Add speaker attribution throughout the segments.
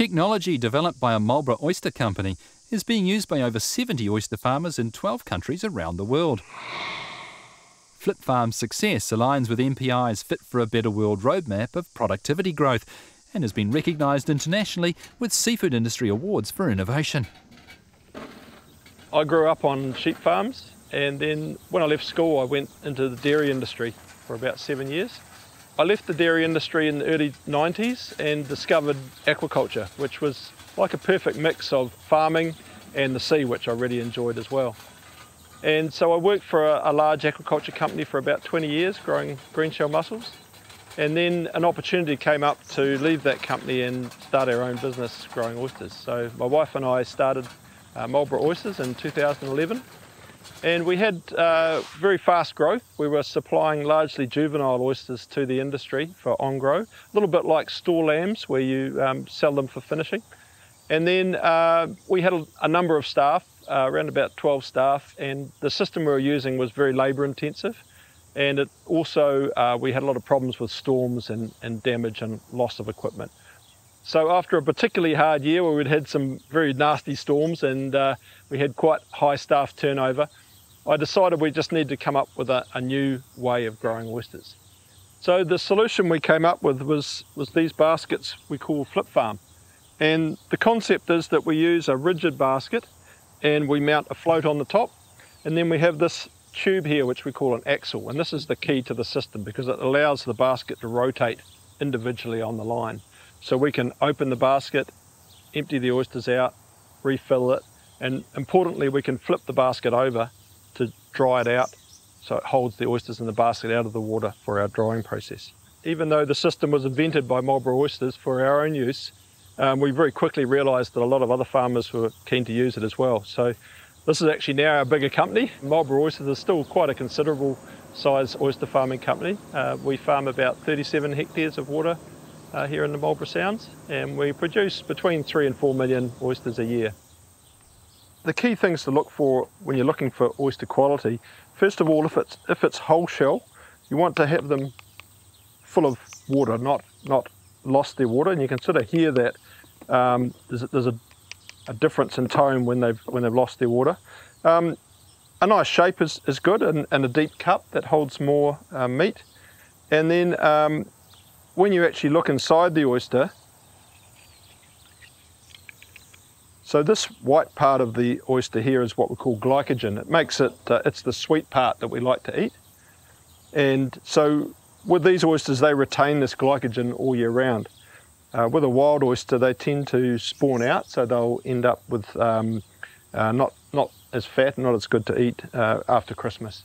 Speaker 1: Technology developed by a Marlborough oyster company is being used by over 70 oyster farmers in 12 countries around the world. Flip Farm's success aligns with MPI's Fit for a Better World roadmap of productivity growth and has been recognised internationally with seafood industry awards for innovation.
Speaker 2: I grew up on sheep farms and then when I left school I went into the dairy industry for about seven years. I left the dairy industry in the early 90s and discovered aquaculture which was like a perfect mix of farming and the sea which I really enjoyed as well. And so I worked for a, a large aquaculture company for about 20 years growing green shell mussels and then an opportunity came up to leave that company and start our own business growing oysters. So my wife and I started uh, Marlborough Oysters in 2011 and we had uh, very fast growth. We were supplying largely juvenile oysters to the industry for on-grow, a little bit like store lambs where you um, sell them for finishing. And then uh, we had a, a, number of staff, uh, around about 12 staff, and the system we were using was very labour intensive. And it also, uh, we had a lot of problems with storms and, and damage and loss of equipment. So after a particularly hard year where we'd had some very nasty storms and uh, we had quite high staff turnover, I decided we just need to come up with a, a, new way of growing oysters. So the solution we came up with was, was these baskets we call Flip Farm. And the concept is that we use a rigid basket and we mount a float on the top and then we have this tube here which we call an axle and this is the key to the system because it allows the basket to rotate individually on the line. So we can open the basket, empty the oysters out, refill it and importantly we can flip the basket over to dry it out so it holds the oysters in the basket out of the water for our drying process. Even though the system was invented by Marlborough Oysters for our own use, um, we very quickly realised that a lot of other farmers were keen to use it as well. So this is actually now our bigger company. Marlborough Oysters is still quite a considerable size oyster farming company. Uh, we farm about 37 hectares of water uh, here in the Marlborough Sounds and we produce between 3 and 4 million oysters a year. The key things to look for when you're looking for oyster quality, first of all if it's, if it's whole shell, you want to have them full of water, not, not lost their water and you can sort of hear that um, there's, there's a, a, difference in tone when they've, when they've lost their water. Um, a nice shape is, is good and, and, a deep cup that holds more uh, meat. And then um, when you actually look inside the oyster, so this white part of the oyster here is what we call glycogen. It makes it, uh, it's the sweet part that we like to eat. And so with these oysters, they retain this glycogen all year round. Uh, with a wild oyster, they tend to spawn out, so they'll end up with um, uh, not, not as fat, not as good to eat uh, after Christmas.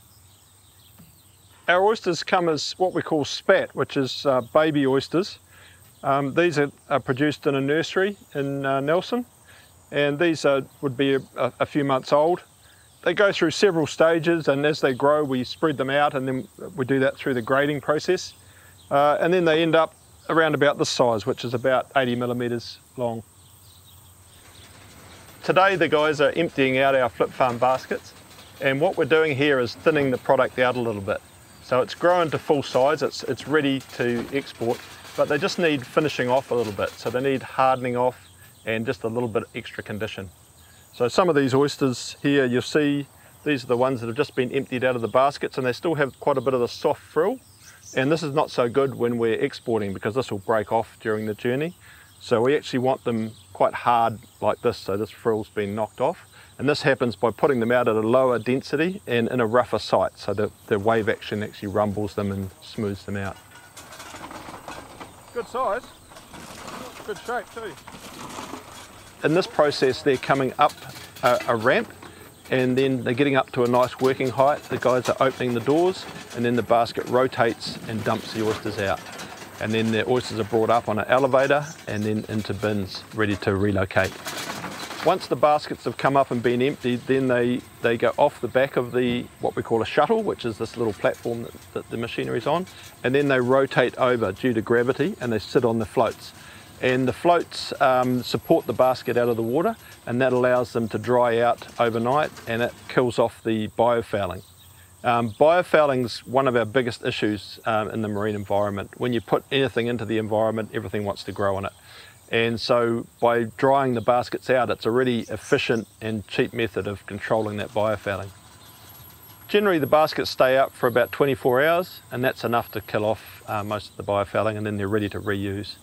Speaker 2: Our oysters come as what we call spat, which is uh, baby oysters. Um, these are, are, produced in a nursery in uh, Nelson, and these would be a, a few months old. They go through several stages, and as they grow, we spread them out, and then we do that through the grading process. Uh, and then they end up around about this size, which is about 80 millimetres long. Today the guys are emptying out our flip farm baskets and what we're doing here is thinning the product out a little bit. So it's grown to full size, it's, it's ready to export, but they just need finishing off a little bit. So they need hardening off and just a little bit extra condition. So some of these oysters here you'll see, these are the ones that have just been emptied out of the baskets and they still have quite a bit of the soft frill and this is not so good when we're exporting because this will break off during the journey. So we actually want them quite hard like this, so this frill's been knocked off. And this happens by putting them out at a lower density and in a rougher site, so that the wave action actually rumbles them and smooths them out. Good size, good shape too. In this process, they're coming up a, a ramp and then they're getting up to a nice working height. The guys are opening the doors and then the basket rotates and dumps the oysters out. And then the oysters are brought up on an elevator and then into bins ready to relocate. Once the baskets have come up and been emptied, then they, they go off the back of the what we call a shuttle, which is this little platform that, that the machinery is on, and then they rotate over due to gravity and they sit on the floats and the floats um, support the basket out of the water and that allows them to dry out overnight and it kills off the biofouling. Um, biofouling is one of our biggest issues um, in the marine environment. When you put anything into the environment, everything wants to grow in it. And so by drying the baskets out, it's a really efficient and cheap method of controlling that biofouling. Generally, the baskets stay out for about 24 hours, and that's enough to kill off uh, most of the biofouling, and then they're ready to reuse.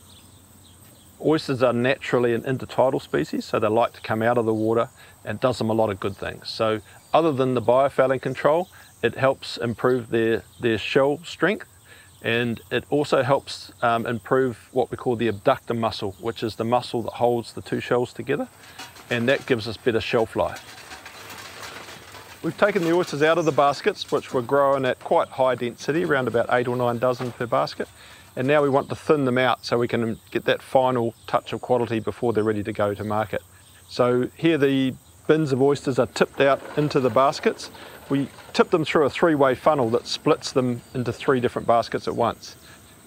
Speaker 2: Oysters are naturally an intertidal species, so they like to come out of the water and does them a lot of good things. So other than the biofouling control, it helps improve their, their shell strength and it also helps um, improve what we call the abductor muscle, which is the muscle that holds the two shells together, and that gives us better shelf life. We've taken the oysters out of the baskets, which were growing at quite high density, around about eight or nine dozen per basket, and now we want to thin them out so we can get that final touch of quality before they're ready to go to market. So here the bins of oysters are tipped out into the baskets we tip them through a three-way funnel that splits them into three different baskets at once.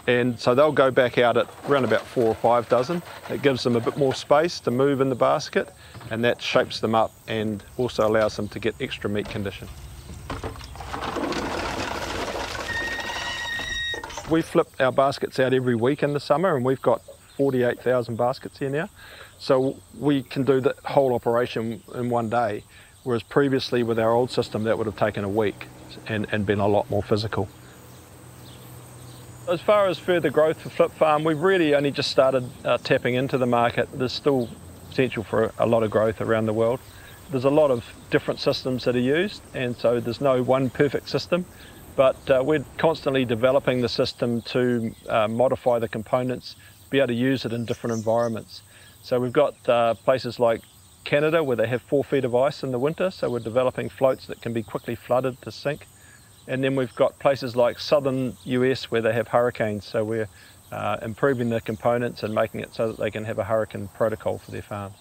Speaker 2: And so they'll go back out at around about four or five dozen. It gives them a bit more space to move in the basket and that shapes them up and also allows them to get extra meat condition. We flip our baskets out every week in the summer and we've got 48,000 baskets here now. So we can do the whole operation in one day whereas previously with our old system that would have taken a week and, and been a lot more physical. As far as further growth for Flip Farm, we've really only just started uh, tapping into the market. There's still potential for a lot of growth around the world. There's a lot of different systems that are used, and so there's no one perfect system, but uh, we're constantly developing the system to uh, modify the components, be able to use it in different environments. So we've got uh, places like Canada where they have four feet of ice in the winter, so we're developing floats that can be quickly flooded to sink. And then we've got places like southern US where they have hurricanes, so we're uh, improving the components and making it so that they can have a hurricane protocol for their farms.